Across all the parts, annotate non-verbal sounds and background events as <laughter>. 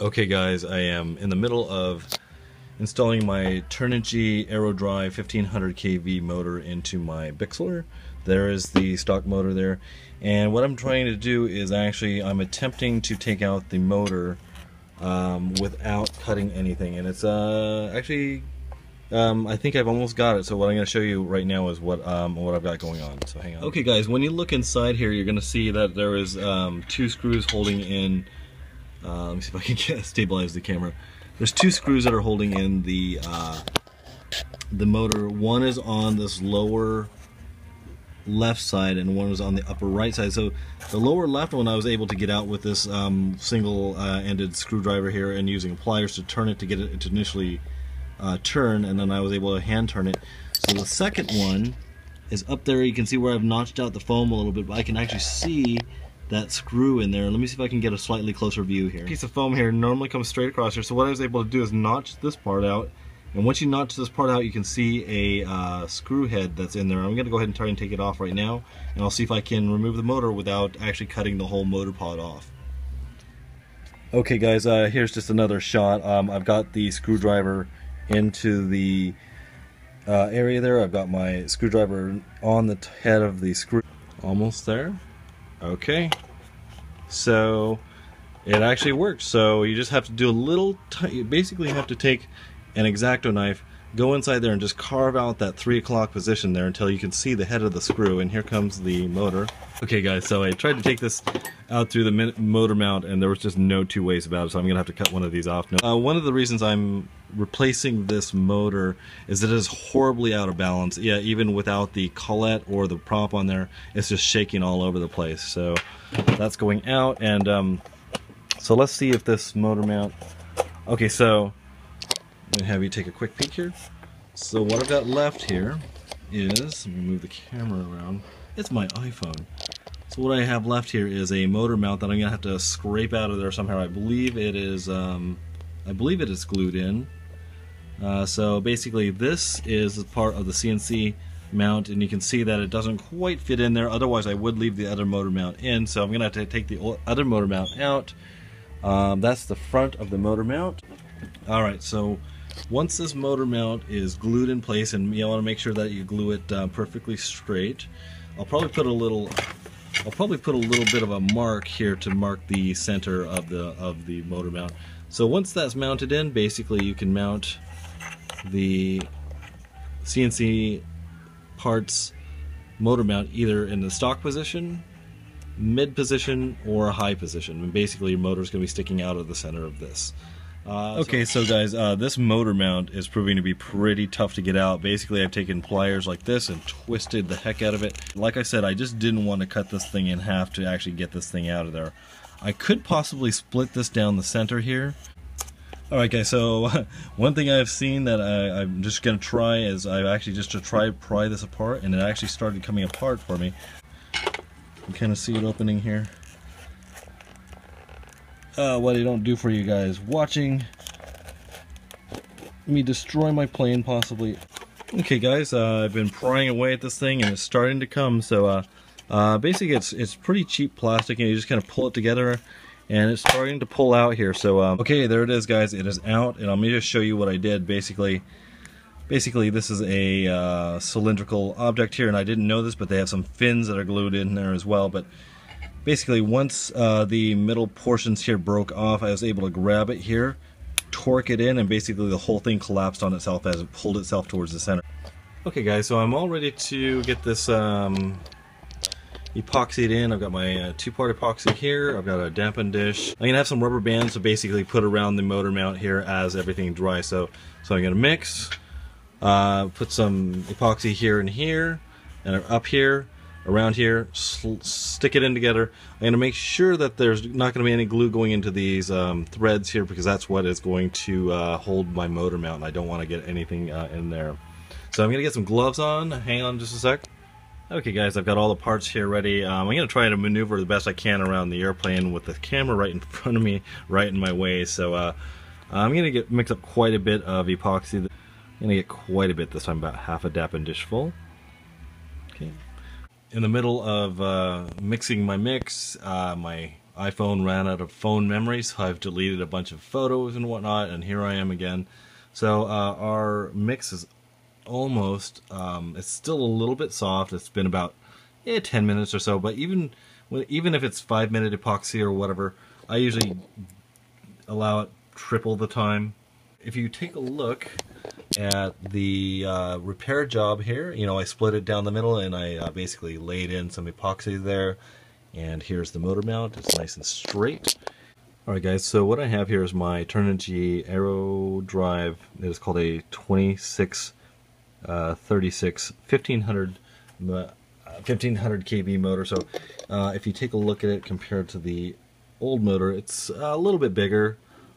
Okay guys, I am in the middle of installing my Turnigy Aerodrive 1500 kV motor into my Bixler. There is the stock motor there. And what I'm trying to do is actually, I'm attempting to take out the motor um, without cutting anything. And it's uh, actually, um, I think I've almost got it. So what I'm going to show you right now is what um, what I've got going on. So hang on. Okay guys, when you look inside here, you're going to see that there is um, two screws holding in uh, let me see if I can <laughs> get, stabilize the camera. There's two screws that are holding in the uh, the motor. One is on this lower left side and one was on the upper right side. So the lower left one I was able to get out with this um, single uh, ended screwdriver here and using pliers to turn it to get it to initially uh, turn and then I was able to hand turn it. So the second one is up there. You can see where I've notched out the foam a little bit, but I can actually see that screw in there. Let me see if I can get a slightly closer view here. Piece of foam here normally comes straight across here. So what I was able to do is notch this part out. And once you notch this part out, you can see a uh, screw head that's in there. I'm going to go ahead and try and take it off right now. And I'll see if I can remove the motor without actually cutting the whole motor pod off. Okay guys, uh, here's just another shot. Um, I've got the screwdriver into the uh, area there. I've got my screwdriver on the head of the screw. Almost there. Okay. So it actually works. So you just have to do a little, you basically have to take an X-Acto knife, go inside there and just carve out that 3 o'clock position there until you can see the head of the screw. And here comes the motor. Okay guys, so I tried to take this out through the motor mount and there was just no two ways about it, so I'm to have to cut one of these off. Uh, one of the reasons I'm replacing this motor is that it is horribly out of balance. Yeah, even without the collet or the prop on there, it's just shaking all over the place. So that's going out and um, so let's see if this motor mount... Okay, so going to have you take a quick peek here. So what I've got left here is, let me move the camera around, it's my iPhone. So what I have left here is a motor mount that I'm gonna have to scrape out of there somehow. I believe it is, um, I believe it is glued in. Uh, so basically this is part of the CNC mount and you can see that it doesn't quite fit in there otherwise I would leave the other motor mount in so I'm gonna have to take the other motor mount out um, that's the front of the motor mount alright so once this motor mount is glued in place and you want to make sure that you glue it uh, perfectly straight I'll probably put a little I'll probably put a little bit of a mark here to mark the center of the of the motor mount. So once that's mounted in, basically you can mount the CNC parts motor mount either in the stock position, mid position, or a high position. And basically your motor is going to be sticking out of the center of this. Uh, okay, so, so guys, uh, this motor mount is proving to be pretty tough to get out. Basically, I've taken pliers like this and twisted the heck out of it. Like I said, I just didn't want to cut this thing in half to actually get this thing out of there. I could possibly split this down the center here. Alright guys, so <laughs> one thing I've seen that I, am just going to try is I actually just to try pry this apart and it actually started coming apart for me. You kind of see it opening here uh, what I don't do for you guys. Watching me destroy my plane, possibly. Okay, guys, uh, I've been prying away at this thing, and it's starting to come. So, uh, uh, basically, it's it's pretty cheap plastic, and you just kind of pull it together, and it's starting to pull out here. So, um, okay, there it is, guys. It is out, and I'm gonna just show you what I did. Basically, basically, this is a uh, cylindrical object here, and I didn't know this, but they have some fins that are glued in there as well. But basically once uh, the middle portions here broke off I was able to grab it here torque it in and basically the whole thing collapsed on itself as it pulled itself towards the center. Okay guys so I'm all ready to get this um, epoxied in. I've got my uh, two-part epoxy here. I've got a dappen dish. I'm gonna have some rubber bands to basically put around the motor mount here as everything dries. So so I'm gonna mix uh, put some epoxy here and here and up here around here, stick it in together. I'm going to make sure that there's not going to be any glue going into these um, threads here because that's what is going to uh, hold my motor mount and I don't want to get anything uh, in there. So I'm going to get some gloves on. Hang on just a sec. Okay guys, I've got all the parts here ready. Um, I'm going to try to maneuver the best I can around the airplane with the camera right in <laughs> front of me, right in my way. So uh, I'm going to get mix up quite a bit of epoxy. I'm going to get quite a bit this time, about half a Dappen dish full. In the middle of uh, mixing my mix, uh, my iPhone ran out of phone memory, so I've deleted a bunch of photos and whatnot, and here I am again. So uh, our mix is almost, um, it's still a little bit soft. It's been about eh, 10 minutes or so, but even even if it's 5 minute epoxy or whatever, I usually allow it triple the time. If you take a look at the uh, repair job here, you know, I split it down the middle and I uh, basically laid in some epoxy there. And here's the motor mount. It's nice and straight. Alright guys, so what I have here is my Turnigy Aero Drive. It is called a 26 uh, 36 1500 1500 kV motor. So uh, if you take a look at it compared to the old motor, it's a little bit bigger,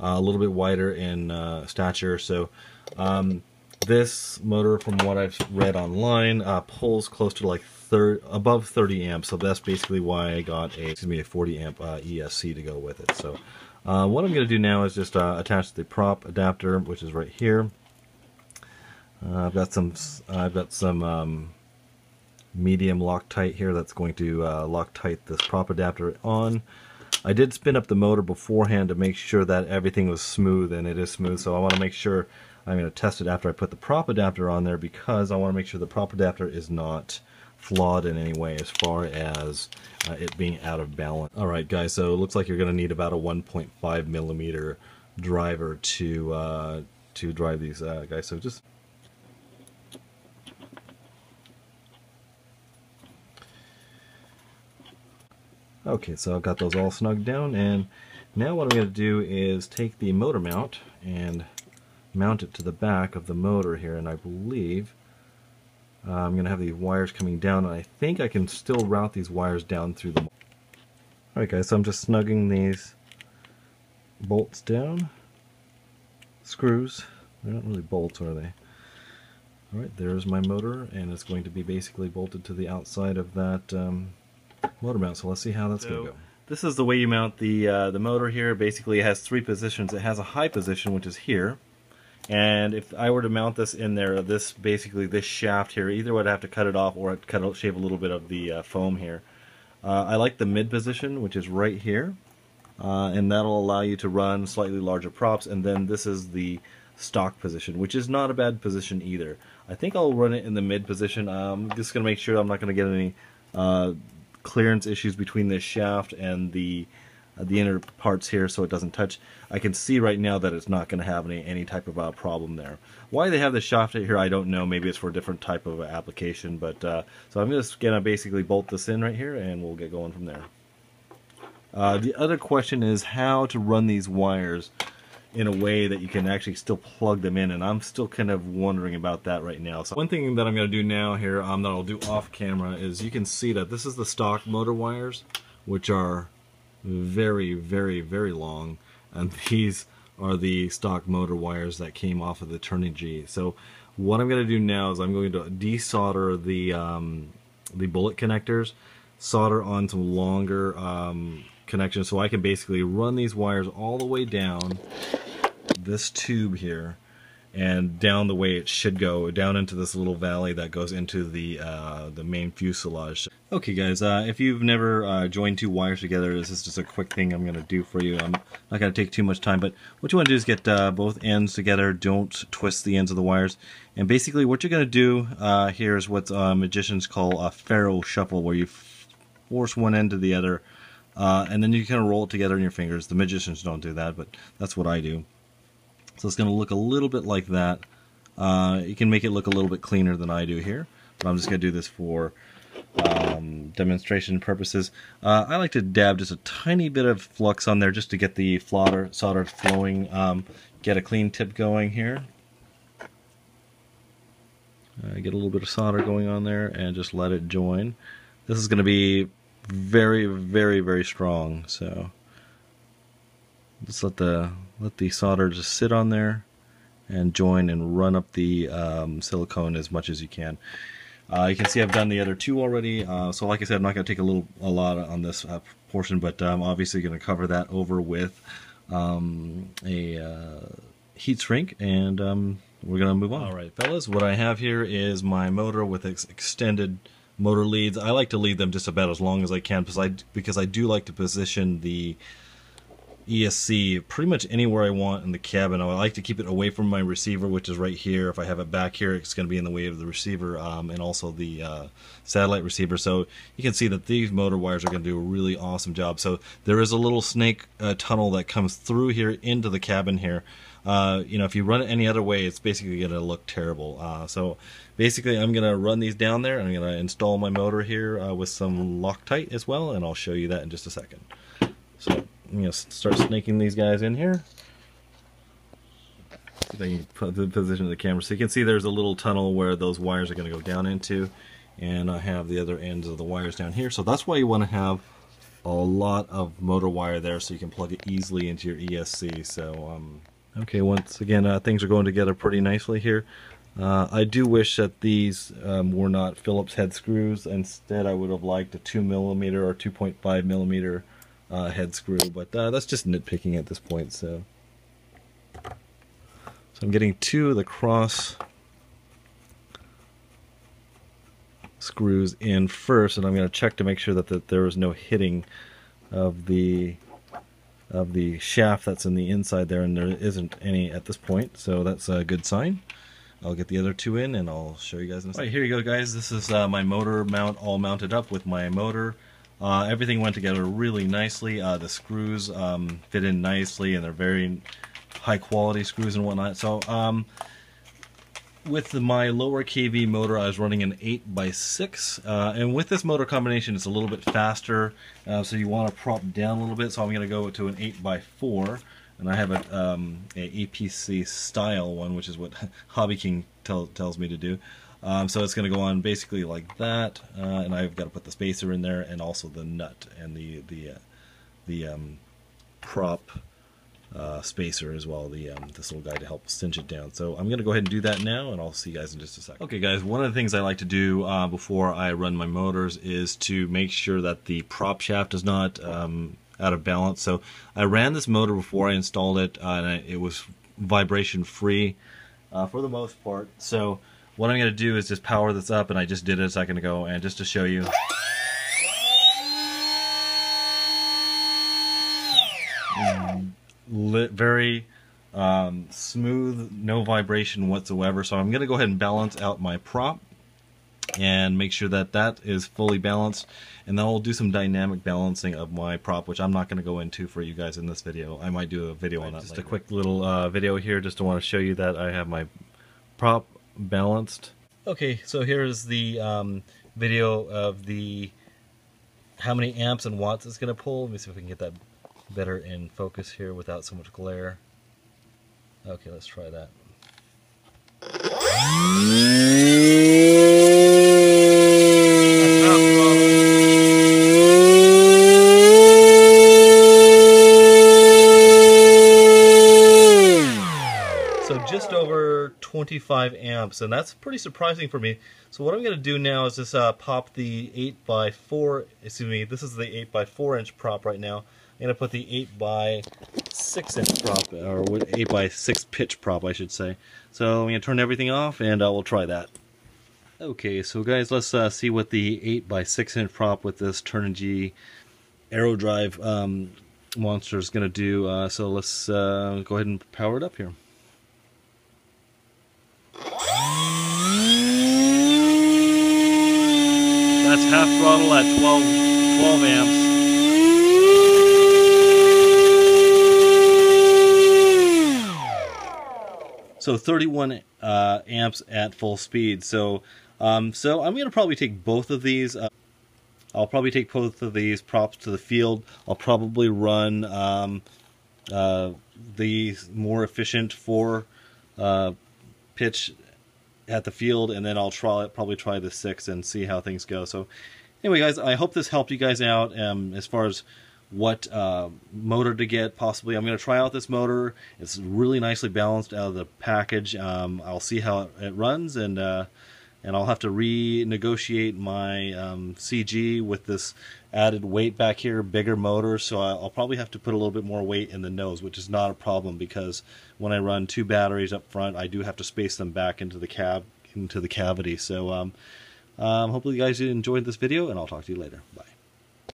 uh, a little bit wider in uh, stature. So um, this motor, from what I've read online, uh, pulls close to like thir above 30 amps. So that's basically why I got a excuse me a 40 amp uh, ESC to go with it. So uh, what I'm going to do now is just attach the prop adapter, which is right here. I've got some I've got some um, medium Loctite here that's going to uh, Loctite this prop adapter on. I did spin up the motor beforehand to make sure that everything was smooth, and it is smooth, so I want to make sure I'm going to test it after I put the prop adapter on there because I want to make sure the prop adapter is not flawed in any way as far as uh, it being out of balance. Alright guys, so it looks like you're going to need about a 1.5 millimeter driver to uh, to drive these uh, guys, so just Okay, so I've got those all snugged down, and now what I'm going to do is take the motor mount and mount it to the back of the motor here, and I believe uh, I'm going to have these wires coming down, and I think I can still route these wires down through the... Alright guys, so I'm just snugging these bolts down. Screws. They're not really bolts, are they? Alright, there's my motor, and it's going to be basically bolted to the outside of that um, motor mount. So let's see how that's so, going to go. This is the way you mount the uh, the motor here. Basically, it has three positions. It has a high position, which is here. And if I were to mount this in there, this basically this shaft here, either would have to cut it off or I'd cut out, shave a little bit of the uh, foam here. Uh, I like the mid position, which is right here. Uh, and that'll allow you to run slightly larger props. And then this is the stock position, which is not a bad position either. I think I'll run it in the mid position. I'm just going to make sure I'm not going to get any uh, clearance issues between this shaft and the uh, the inner parts here so it doesn't touch. I can see right now that it's not going to have any any type of uh, problem there. Why they have the shaft here, I don't know. Maybe it's for a different type of application. But uh, so I'm just going to basically bolt this in right here, and we'll get going from there. Uh, the other question is how to run these wires in a way that you can actually still plug them in and I'm still kind of wondering about that right now. So one thing that I'm going to do now here um, that I'll do off camera is you can see that this is the stock motor wires which are very very very long and <laughs> these are the stock motor wires that came off of the Turnigy. So what I'm going to do now is I'm going to desolder the um, the bullet connectors, solder on some longer um, connection so I can basically run these wires all the way down this tube here and down the way it should go down into this little valley that goes into the uh, the main fuselage. Okay guys, uh, if you've never uh, joined two wires together, this is just a quick thing I'm going to do for you. I'm not going to take too much time, but what you want to do is get uh, both ends together, don't twist the ends of the wires, and basically what you're going to do uh, here is what uh, magicians call a faro shuffle, where you force one end to the other uh, and then you kind of roll it together in your fingers. The magicians don't do that, but that's what I do. So it's going to look a little bit like that. Uh, you can make it look a little bit cleaner than I do here, but I'm just going to do this for um, demonstration purposes. Uh, I like to dab just a tiny bit of flux on there just to get the solder, solder flowing, um, get a clean tip going here. Uh, get a little bit of solder going on there and just let it join. This is going to be very, very, very strong. So just let the let the solder just sit on there and join and run up the um, silicone as much as you can. Uh, you can see I've done the other two already. Uh, so like I said, I'm not going to take a little a lot on this uh, portion, but I'm obviously going to cover that over with um, a uh, heat shrink and um, we're going to move on. All right, fellas, what I have here is my motor with ex extended motor leads. I like to lead them just about as long as I can because I because I do like to position the ESC pretty much anywhere I want in the cabin. I like to keep it away from my receiver, which is right here. If I have it back here, it's going to be in the way of the receiver um, and also the uh, satellite receiver. So you can see that these motor wires are going to do a really awesome job. So there is a little snake uh, tunnel that comes through here into the cabin here. Uh, you know, if you run it any other way, it's basically going to look terrible. Uh, so basically, I'm going to run these down there. I'm going to install my motor here uh, with some Loctite as well, and I'll show you that in just a second. So I'm to start snaking these guys in here. Then you put the position of the camera. So you can see there's a little tunnel where those wires are going to go down into. And I have the other ends of the wires down here. So that's why you want to have a lot of motor wire there so you can plug it easily into your ESC. So, um, okay, once again, uh, things are going together pretty nicely here. Uh, I do wish that these um, were not Phillips head screws. Instead, I would have liked a 2 millimeter or 2.5 millimeter uh, head screw, but uh, that's just nitpicking at this point. So, so I'm getting two of the cross screws in first, and I'm going to check to make sure that, that there is no hitting of the of the shaft that's in the inside there, and there isn't any at this point, so that's a good sign. I'll get the other two in and I'll show you guys in a second. Here you go guys. This is uh, my motor mount all mounted up with my motor uh, everything went together really nicely. Uh, the screws um, fit in nicely, and they're very high quality screws and whatnot. So, um, with my lower KV motor, I was running an 8x6, uh, and with this motor combination, it's a little bit faster, uh, so you want to prop down a little bit. So I'm going to go to an 8x4, and I have a, um, a APC style one, which is what <laughs> Hobby King tell, tells me to do. Um, so it's going to go on basically like that, uh, and I've got to put the spacer in there and also the nut and the the uh, the um, prop uh, spacer as well, the um, this little guy to help cinch it down. So I'm going to go ahead and do that now, and I'll see you guys in just a second. Okay, guys, one of the things I like to do uh, before I run my motors is to make sure that the prop shaft is not um, out of balance. So I ran this motor before I installed it, uh, and I, it was vibration free uh, for the most part. So what I'm going to do is just power this up, and I just did it a second ago, and just to show you. very um, smooth, no vibration whatsoever. So I'm going to go ahead and balance out my prop and make sure that that is fully balanced and then I'll do some dynamic balancing of my prop which I'm not going to go into for you guys in this video I might do a video on that just later. a quick little uh, video here just to want to show you that I have my prop balanced. Okay, so here's the um, video of the how many amps and watts it's going to pull. Let me see if we can get that better in focus here without so much glare. Okay, let's try that. 55 amps, and that's pretty surprising for me. So what I'm going to do now is just uh, pop the 8 by 4 excuse me, this is the 8 by 4 inch prop right now. I'm going to put the 8 by 6 inch prop, or 8 by 6 pitch prop, I should say. So I'm going to turn everything off, and uh, we'll try that. Okay, so guys, let's uh, see what the 8 by 6 inch prop with this Turnigy AeroDrive um, monster is going to do. Uh, so let's uh, go ahead and power it up here. Half throttle at 12, 12 amps. So 31 uh, amps at full speed. So, um, so I'm going to probably take both of these. Uh, I'll probably take both of these props to the field. I'll probably run um, uh, the more efficient four uh, pitch at the field, and then I'll try it probably try the six and see how things go. So, anyway, guys, I hope this helped you guys out um, as far as what uh, motor to get. Possibly, I'm going to try out this motor. It's really nicely balanced out of the package. Um, I'll see how it runs, and uh, and I'll have to renegotiate my um, CG with this added weight back here, bigger motor, so I'll probably have to put a little bit more weight in the nose, which is not a problem because when I run two batteries up front, I do have to space them back into the cab into the cavity. So um, Um, hopefully you guys enjoyed this video, and I'll talk to you later. Bye.